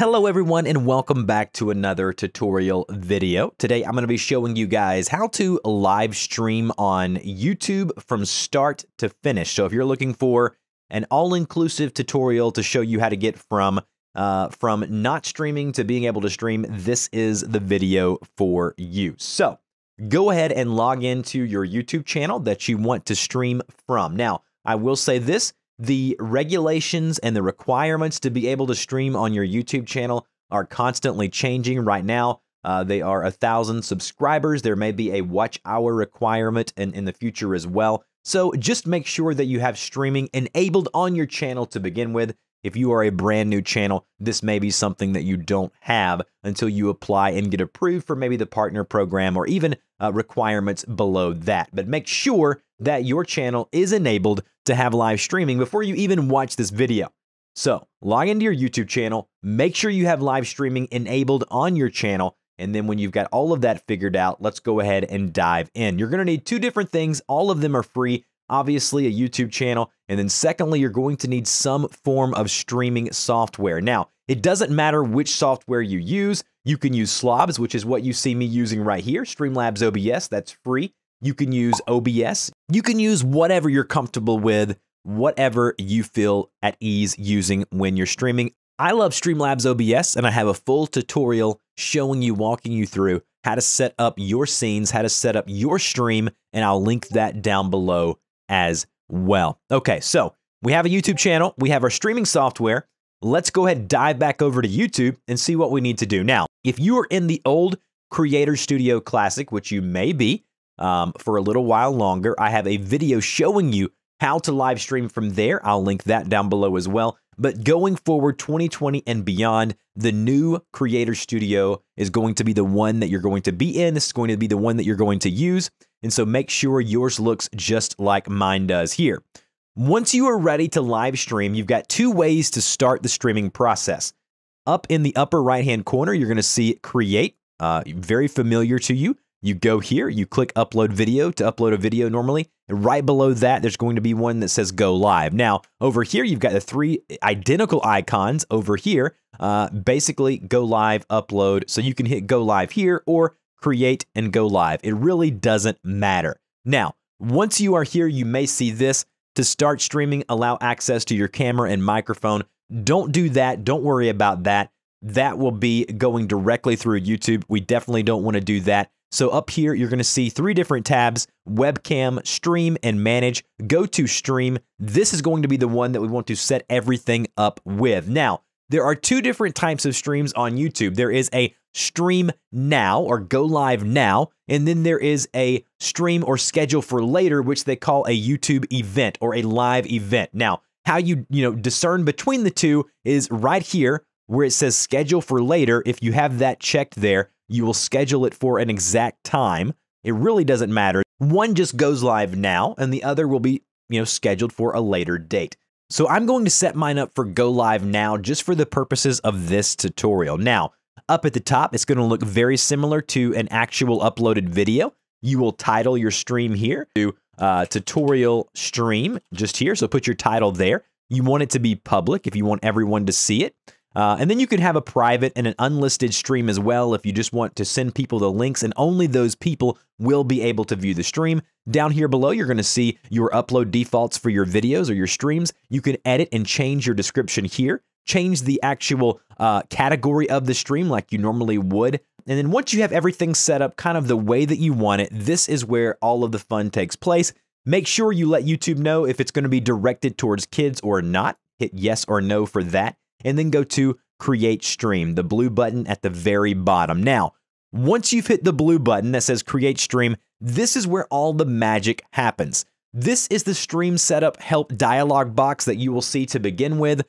Hello everyone and welcome back to another tutorial video. Today I'm going to be showing you guys how to live stream on YouTube from start to finish. So if you're looking for an all-inclusive tutorial to show you how to get from uh, from not streaming to being able to stream, this is the video for you. So go ahead and log into your YouTube channel that you want to stream from. Now, I will say this, the regulations and the requirements to be able to stream on your YouTube channel are constantly changing right now. Uh, they are a thousand subscribers. There may be a watch hour requirement in, in the future as well. So just make sure that you have streaming enabled on your channel to begin with. If you are a brand new channel, this may be something that you don't have until you apply and get approved for maybe the partner program or even uh, requirements below that. But make sure that your channel is enabled to have live streaming before you even watch this video. So log into your YouTube channel, make sure you have live streaming enabled on your channel, and then when you've got all of that figured out, let's go ahead and dive in. You're gonna need two different things. All of them are free. Obviously, a YouTube channel. And then secondly, you're going to need some form of streaming software. Now, it doesn't matter which software you use. You can use Slobs, which is what you see me using right here, Streamlabs OBS, that's free. You can use OBS. You can use whatever you're comfortable with, whatever you feel at ease using when you're streaming. I love Streamlabs OBS, and I have a full tutorial showing you, walking you through how to set up your scenes, how to set up your stream, and I'll link that down below as well. Okay, so we have a YouTube channel, we have our streaming software. Let's go ahead and dive back over to YouTube and see what we need to do. Now, if you are in the old Creator Studio Classic, which you may be, um, for a little while longer. I have a video showing you how to live stream from there. I'll link that down below as well. But going forward, 2020 and beyond, the new Creator Studio is going to be the one that you're going to be in. This is going to be the one that you're going to use. And so make sure yours looks just like mine does here. Once you are ready to live stream, you've got two ways to start the streaming process. Up in the upper right hand corner, you're going to see Create, uh, very familiar to you. You go here, you click upload video to upload a video normally. And right below that, there's going to be one that says go live. Now, over here, you've got the three identical icons over here. Uh, basically, go live, upload. So you can hit go live here or create and go live. It really doesn't matter. Now, once you are here, you may see this. To start streaming, allow access to your camera and microphone. Don't do that. Don't worry about that. That will be going directly through YouTube. We definitely don't want to do that. So up here, you're going to see three different tabs, webcam, stream, and manage. Go to stream. This is going to be the one that we want to set everything up with. Now, there are two different types of streams on YouTube. There is a stream now or go live now, and then there is a stream or schedule for later, which they call a YouTube event or a live event. Now, how you, you know, discern between the two is right here where it says schedule for later. If you have that checked there, you will schedule it for an exact time. It really doesn't matter. One just goes live now, and the other will be, you know, scheduled for a later date. So I'm going to set mine up for go live now just for the purposes of this tutorial. Now, up at the top, it's going to look very similar to an actual uploaded video. You will title your stream here to uh, tutorial stream just here. So put your title there. You want it to be public if you want everyone to see it. Uh, and then you can have a private and an unlisted stream as well if you just want to send people the links, and only those people will be able to view the stream. Down here below, you're going to see your upload defaults for your videos or your streams. You can edit and change your description here, change the actual uh, category of the stream like you normally would. And then once you have everything set up kind of the way that you want it, this is where all of the fun takes place. Make sure you let YouTube know if it's going to be directed towards kids or not. Hit yes or no for that and then go to Create Stream, the blue button at the very bottom. Now, once you've hit the blue button that says Create Stream, this is where all the magic happens. This is the stream setup help dialog box that you will see to begin with.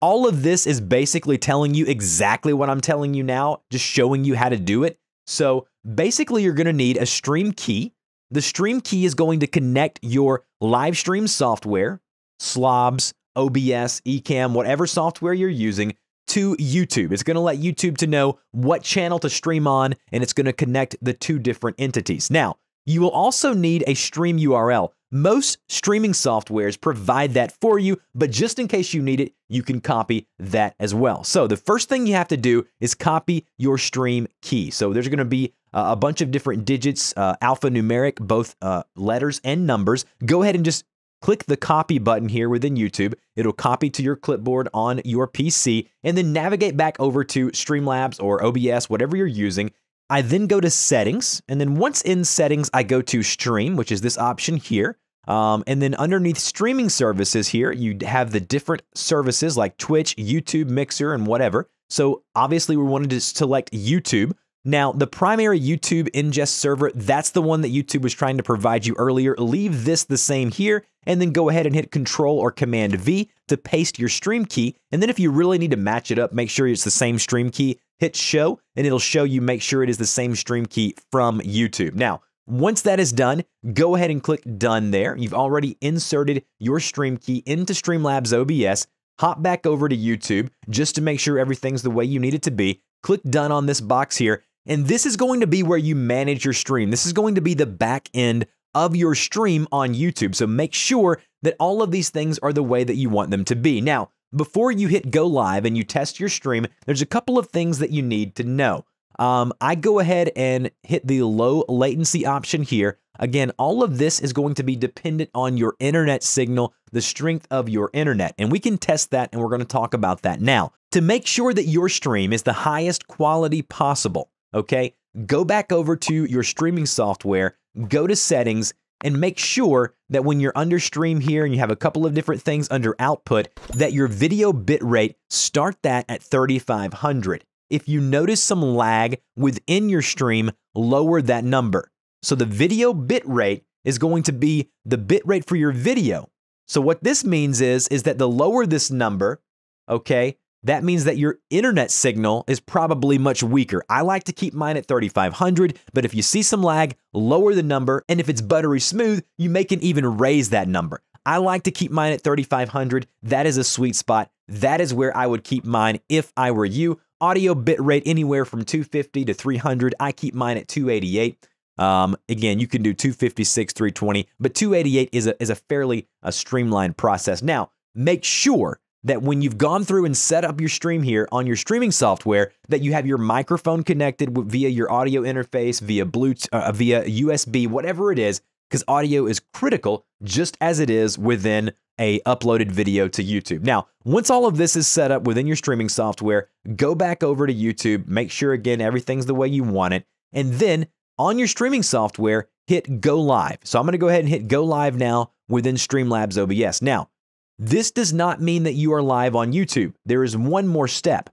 All of this is basically telling you exactly what I'm telling you now, just showing you how to do it. So basically, you're going to need a stream key. The stream key is going to connect your live stream software, slobs, OBS, Ecamm, whatever software you're using to YouTube. It's going to let YouTube to know what channel to stream on and it's going to connect the two different entities. Now, You will also need a stream URL. Most streaming softwares provide that for you, but just in case you need it, you can copy that as well. So the first thing you have to do is copy your stream key. So there's going to be a bunch of different digits, uh, alphanumeric, both uh, letters and numbers. Go ahead and just click the copy button here within YouTube. It'll copy to your clipboard on your PC and then navigate back over to Streamlabs or OBS, whatever you're using, I then go to settings, and then once in settings, I go to stream, which is this option here. Um, and then underneath streaming services here, you have the different services like Twitch, YouTube, Mixer, and whatever. So obviously, we wanted to select YouTube. Now, the primary YouTube ingest server, that's the one that YouTube was trying to provide you earlier. Leave this the same here, and then go ahead and hit Control or Command V to paste your stream key. And then if you really need to match it up, make sure it's the same stream key hit show, and it'll show you make sure it is the same stream key from YouTube. Now, once that is done, go ahead and click done there. You've already inserted your stream key into Streamlabs OBS. Hop back over to YouTube just to make sure everything's the way you need it to be. Click done on this box here. And this is going to be where you manage your stream. This is going to be the back end of your stream on YouTube. So make sure that all of these things are the way that you want them to be. Now, before you hit go live and you test your stream, there's a couple of things that you need to know. Um, I go ahead and hit the low latency option here. Again, all of this is going to be dependent on your internet signal, the strength of your internet, and we can test that and we're going to talk about that now. To make sure that your stream is the highest quality possible, okay, go back over to your streaming software, go to settings, and make sure that when you're under stream here and you have a couple of different things under output, that your video bitrate, start that at 3500. If you notice some lag within your stream, lower that number. So the video bitrate is going to be the bitrate for your video. So what this means is, is that the lower this number, okay, that means that your internet signal is probably much weaker. I like to keep mine at 3500, but if you see some lag, lower the number, and if it's buttery smooth, you may can even raise that number. I like to keep mine at 3500. That is a sweet spot. That is where I would keep mine if I were you. Audio bitrate anywhere from 250 to 300. I keep mine at 288. Um, again, you can do 256, 320, but 288 is a, is a fairly a streamlined process. Now, make sure that when you've gone through and set up your stream here on your streaming software, that you have your microphone connected via your audio interface, via Bluetooth, uh, via USB, whatever it is, because audio is critical just as it is within a uploaded video to YouTube. Now, once all of this is set up within your streaming software, go back over to YouTube, make sure again everything's the way you want it, and then on your streaming software, hit go live. So I'm going to go ahead and hit go live now within Streamlabs OBS. Now, this does not mean that you are live on YouTube. There is one more step.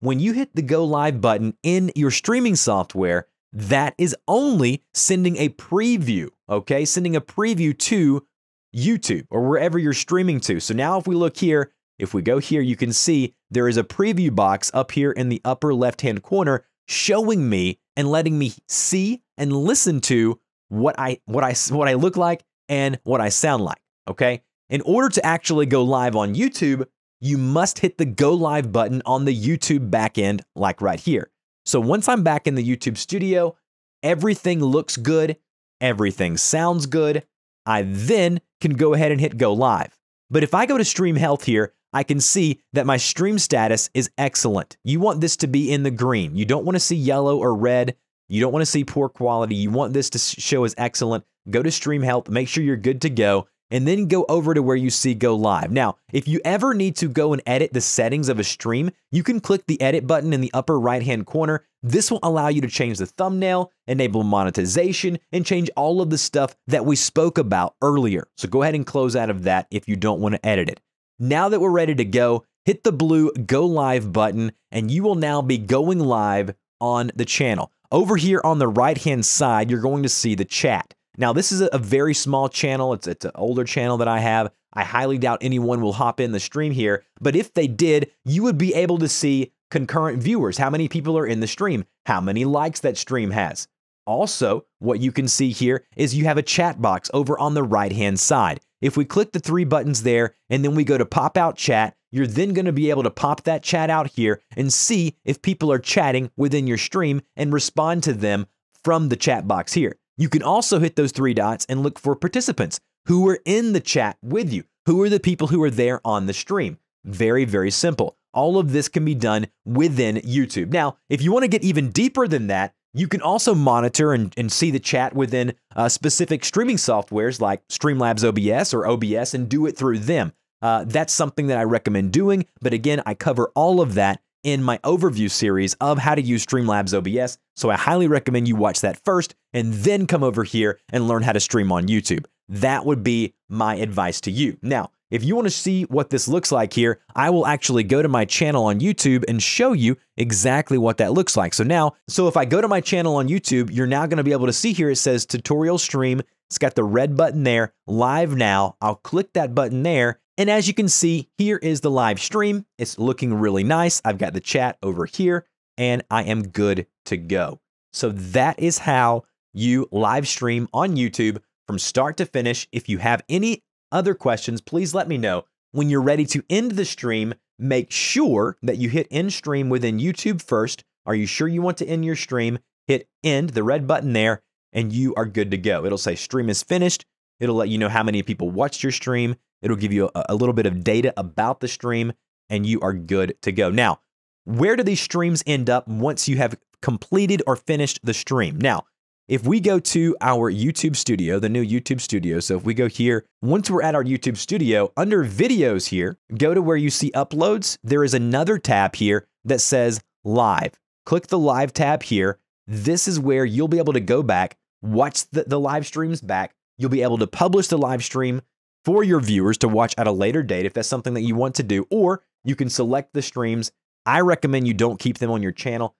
When you hit the go live button in your streaming software, that is only sending a preview, okay? Sending a preview to YouTube or wherever you're streaming to. So now if we look here, if we go here, you can see there is a preview box up here in the upper left-hand corner showing me and letting me see and listen to what I what I what I look like and what I sound like, okay? In order to actually go live on YouTube, you must hit the go live button on the YouTube backend, like right here. So once I'm back in the YouTube studio, everything looks good, everything sounds good. I then can go ahead and hit go live. But if I go to stream health here, I can see that my stream status is excellent. You want this to be in the green. You don't want to see yellow or red. You don't want to see poor quality. You want this to show as excellent. Go to stream health, make sure you're good to go, and then go over to where you see go live. Now, if you ever need to go and edit the settings of a stream, you can click the edit button in the upper right hand corner. This will allow you to change the thumbnail, enable monetization, and change all of the stuff that we spoke about earlier. So go ahead and close out of that if you don't want to edit it. Now that we're ready to go, hit the blue go live button and you will now be going live on the channel. Over here on the right hand side, you're going to see the chat. Now, this is a, very small channel. It's, it's an older channel that I have. I highly doubt anyone will hop in the stream here, but if they did, you would be able to see concurrent viewers, how many people are in the stream, how many likes that stream has. Also, what you can see here is you have a chat box over on the right hand side. If we click the three buttons there and then we go to pop out chat, you're then going to be able to pop that chat out here and see if people are chatting within your stream and respond to them from the chat box here. You can also hit those three dots and look for participants who were in the chat with you. Who are the people who are there on the stream? Very, very simple. All of this can be done within YouTube. Now, if you want to get even deeper than that, you can also monitor and, and see the chat within uh, specific streaming softwares like Streamlabs OBS or OBS and do it through them. Uh, that's something that I recommend doing. But again, I cover all of that in my overview series of how to use Streamlabs OBS. So I highly recommend you watch that first and then come over here and learn how to stream on YouTube. That would be my advice to you. Now, if you want to see what this looks like here, I will actually go to my channel on YouTube and show you exactly what that looks like. So now, so if I go to my channel on YouTube, you're now going to be able to see here it says tutorial stream. It's got the red button there, live now. I'll click that button there. And as you can see, here is the live stream. It's looking really nice. I've got the chat over here and I am good to go. So that is how you live stream on YouTube from start to finish. If you have any other questions, please let me know. When you're ready to end the stream, make sure that you hit end stream within YouTube first. Are you sure you want to end your stream? Hit end, the red button there, and you are good to go. It'll say stream is finished. It'll let you know how many people watched your stream. It'll give you a, a little bit of data about the stream, and you are good to go. Now, where do these streams end up once you have completed or finished the stream? Now, if we go to our YouTube studio, the new YouTube studio, so if we go here, once we're at our YouTube studio, under videos here, go to where you see uploads, there is another tab here that says live. Click the live tab here. This is where you'll be able to go back, watch the, the live streams back. You'll be able to publish the live stream for your viewers to watch at a later date if that's something that you want to do, or you can select the streams. I recommend you don't keep them on your channel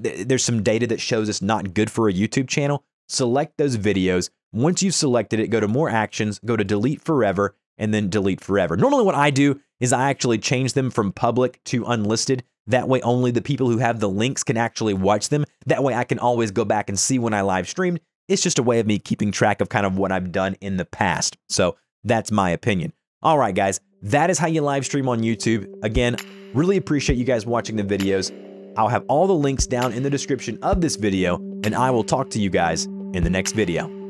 there's some data that shows it's not good for a YouTube channel, select those videos. Once you've selected it, go to more actions, go to delete forever, and then delete forever. Normally, what I do is I actually change them from public to unlisted. That way, only the people who have the links can actually watch them. That way, I can always go back and see when I live streamed. It's just a way of me keeping track of kind of what I've done in the past. So that's my opinion. All right, guys, that is how you live stream on YouTube. Again, really appreciate you guys watching the videos. I'll have all the links down in the description of this video, and I will talk to you guys in the next video.